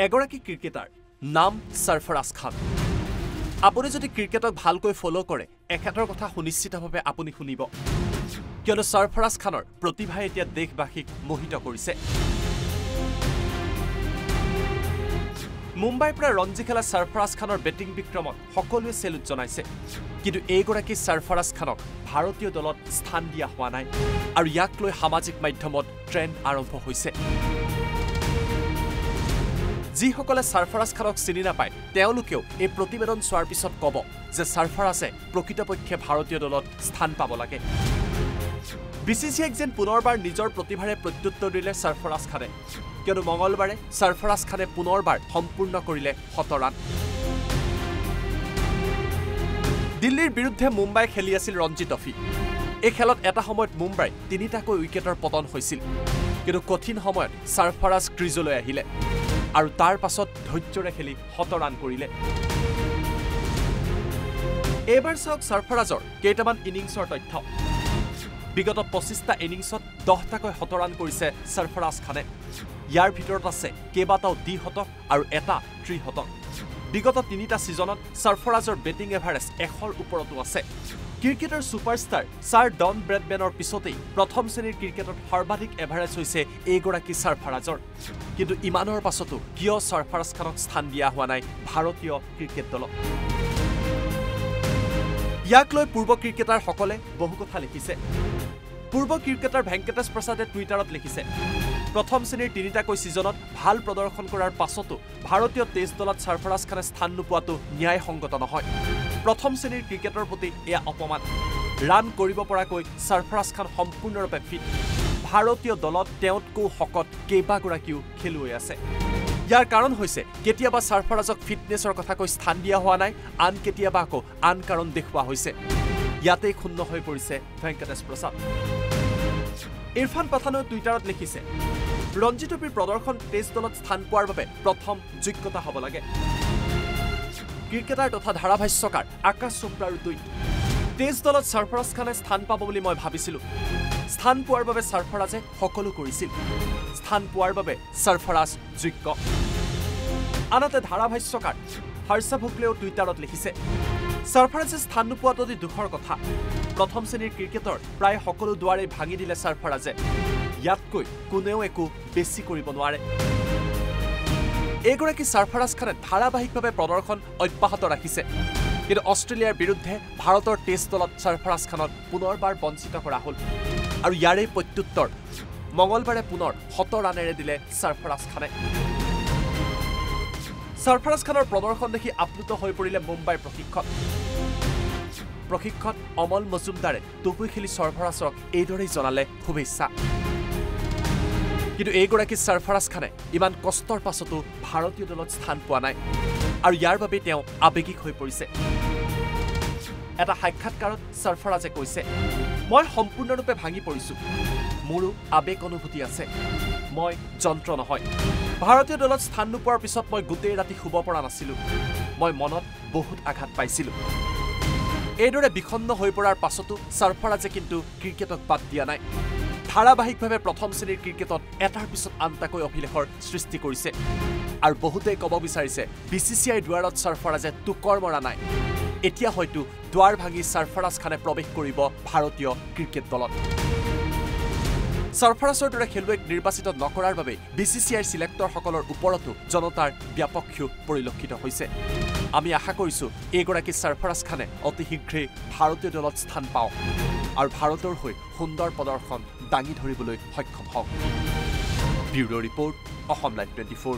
এগৰাকী ক্ৰিকেটাৰ নাম সৰফৰাজ খান। আপুনি যদি ক্ৰিকেটক ভালকৈ ফ'ল' কৰে এখেতৰ কথা সুনিশ্চিতভাৱে আপুনি শুনিব। কিয়নো সৰফৰাজ খানৰ প্ৰতিভাই এতিয়া দেশবাসীক মোহিত কৰিছে। মুম্বাইৰ পৰা ৰঞ্জী খেলা সৰফৰাজ খানৰ বেটিং বিক্ৰমত সকলোৱে চেলুট জনাইছে। কিন্তু এইগৰাকী সৰফৰাজ খানক ভাৰতীয় দলত স্থান দিয়া হোৱা নাই আৰু ইয়াক লৈ সামাজিক মাধ্যমত ট্ৰেণ্ড আৰম্ভ হৈছে। যিসকলে সৰফৰাজ খানক চিনি নাপায় তেওঁলোকেও এই প্ৰতিবেদন চোৱাৰ পিছত ক'ব যে সৰফৰাজে প্ৰকৃতপক্ষে ভাৰতীয় দলত স্থান পাব লাগে। বি চি চি আইক যেন পুনৰবাৰ নিজৰ প্ৰতিভাৰে প্ৰত্যুত্তৰ দিলে সৰফৰাজ খানে। কিয়নো মঙলবাৰে সৰফৰাজ খানে পুনৰবাৰ সম্পূৰ্ণ কৰিলে শতৰাণ দিল্লীৰ বিৰুদ্ধে মুম্বাই খেলি আছিল ৰঞ্জী ট্ৰফী। এই খেলত এটা সময়ত মুম্বাই তিনিটাকৈ উইকেটৰ পতন হৈছিল। কিন্তু কঠিন সময়ত সৰফৰাজ ক্ৰিজলৈ আহিলে। আৰু তাৰ পাছত ধৈৰ্যৰে খেলি শতৰাণ কৰিলে। এইবাৰ চাওক সৰফৰাজৰ কেইটামান ইনিংছৰ তথ্য। বিগত পঁচিছটা ইনিংছত দহটাকৈ শতৰাণ কৰিছে সৰফৰাজ খানে। ইয়াৰ ভিতৰত আছে কেইবাটাও দ্বি শতক আৰু এটা ত্ৰিশতক। বিগত তিনিটা ছিজনত সৰফৰাজৰ বেটিং এভাৰেজ এশৰ ওপৰতো আছে। ক্ৰিকেটৰ ছুপাৰষ্টাৰ ছাৰ ডন ব্ৰেডমেনৰ পিছতেই প্ৰথম শ্ৰেণীৰ ক্ৰিকেটত সৰ্বাধিক এভাৰেজ হৈছে এইগৰাকী সৰফৰাজৰ কিন্তু ইমানৰ পাছতো কিয় সৰফৰাজ খানক স্থান দিয়া হোৱা নাই ভাৰতীয় ক্ৰিকেট দলত ইয়াক লৈ পূৰ্ব ক্ৰিকেটাৰসকলে বহু কথা লিখিছে। পূৰ্ব ক্ৰিকেটাৰ ভেংকটেশ প্ৰসাদে টুইটাৰত লিখিছে প্ৰথম শ্ৰেণীৰ তিনিটাকৈ ছিজনত ভাল প্ৰদৰ্শন কৰাৰ পাছতো ভাৰতীয় টেষ্ট দলত সৰফৰাজ খানে স্থান নোপোৱাটো ন্যায়সংগত নহয়। প্ৰথম শ্ৰেণীৰ ক্ৰিকেটৰ প্ৰতি এয়া অপমান। ৰান কৰিব পৰাকৈ সৰফৰাজ খান সম্পূৰ্ণৰূপে ফিট। ভাৰতীয় দলত তেওঁতকৈ শকত কেইবাগৰাকীও খেলুৱৈ আছে। ইয়াৰ কাৰণ হৈছে কেতিয়াবা সৰফৰাজক ফিটনেছৰ কথা কৈ স্থান দিয়া হোৱা নাই আন কেতিয়াবা আকৌ আন কাৰণ দেখুওৱা হৈছে। ইয়াতেই ক্ষুণ্ণ হৈ পৰিছে ভেংকটেশ প্ৰসাদ। ইৰফান পাঠানেও টুইটাৰত লিখিছে ৰঞ্জী ট্ৰফীৰ প্ৰদৰ্শন টেষ্ট দলত স্থান পোৱাৰ বাবে প্ৰথম যোগ্যতা হ'ব লাগে। ক্ৰিকেটাৰ তথা ধাৰাভাষ্যকাৰ আকাশ চোপ্ৰাৰো টুইট টেষ্ট দলত সৰফৰাজ খানে স্থান পাব বুলি মই ভাবিছিলোঁ। স্থান পোৱাৰ বাবে সৰফৰাজে সকলো কৰিছিল। স্থান পোৱাৰ বাবে সৰফৰাজ যোগ্য। আনহাতে ধাৰাভাষ্যকাৰ হৰ্ষ ভোগলেও টুইটাৰত লিখিছে সৰফৰাজে স্থান নোপোৱাটো অতি দুখৰ কথা। প্ৰথম শ্ৰেণীৰ ক্ৰিকেটৰ প্ৰায় সকলো দুৱাৰেই ভাঙি দিলে সৰফৰাজে। ইয়াতকৈ কোনেও একো বেছি কৰিব নোৱাৰে। এইগৰাকী সৰফৰাজ খানে ধাৰাবাহিকভাৱে প্ৰদৰ্শন অব্যাহত ৰাখিছে। কিন্তু অষ্ট্ৰেলিয়াৰ বিৰুদ্ধে ভাৰতৰ টেষ্ট দলত সৰফৰাজ খানক পুনৰবাৰ বঞ্চিত কৰা হ'ল। আৰু ইয়াৰেই প্ৰত্যুত্তৰ মঙলবাৰে পুনৰ শত ৰানেৰে দিলে সৰফৰাজ খানে। সৰফৰাজ খানৰ প্ৰদৰ্শন দেখি আপ্লুত হৈ পৰিলে মুম্বাইৰ প্ৰশিক্ষক। প্ৰশিক্ষক অমল মজুমদাৰে টুপুই খেলি সৰফৰাজক এইদৰেই জনালে শুভেচ্ছা। কিন্তু এইগৰাকী সৰফৰাজ খানে ইমান কষ্টৰ পাছতো ভাৰতীয় দলত স্থান পোৱা নাই আৰু ইয়াৰ বাবে তেওঁ আৱেগিক হৈ পৰিছে। এটা সাক্ষাৎকাৰত সৰফৰাজে কৈছে মই সম্পূৰ্ণৰূপে ভাঙি পৰিছোঁ। মোৰো আৱেগ অনুভূতি আছে। মই যন্ত্ৰ নহয়। ভাৰতীয় দলত স্থান নোপোৱাৰ পিছত মই গোটেই ৰাতি শুব পৰা নাছিলোঁ। মই মনত বহুত আঘাত পাইছিলোঁ। এইদৰে বিষণ্ণ হৈ পৰাৰ পাছতো সৰফৰাজে কিন্তু ক্ৰিকেটক বাদ দিয়া নাই। ধাৰাবাহিকভাৱে প্ৰথম শ্ৰেণীৰ ক্ৰিকেটত এটাৰ পিছত আনটাকৈ অভিলেখৰ সৃষ্টি কৰিছে। আৰু বহুতেই ক'ব বিচাৰিছে বি চি চি আইৰ দুৱাৰত সৰফৰাজে টোকৰ মৰা নাই। এতিয়া হয়তো দুৱাৰ ভাঙি সৰফৰাজ খানে প্ৰৱেশ কৰিব ভাৰতীয় ক্ৰিকেট দলত। সৰফৰাজৰ দৰে খেলুৱৈক নিৰ্বাচিত নকৰাৰ বাবে বি চি চি আইৰ চিলেক্টৰসকলৰ ওপৰতো জনতাৰ ব্যাপক ক্ষোভ পৰিলক্ষিত হৈছে। আমি আশা কৰিছোঁ এইগৰাকী সৰফৰাজ খানে অতি শীঘ্ৰেই ভাৰতীয় দলত স্থান পাওক। আৰু ভাৰতৰ হৈ সুন্দৰ প্ৰদৰ্শন দাঙি ধৰিবলৈ সক্ষম হওক। Bureau' report Asom live twenty four.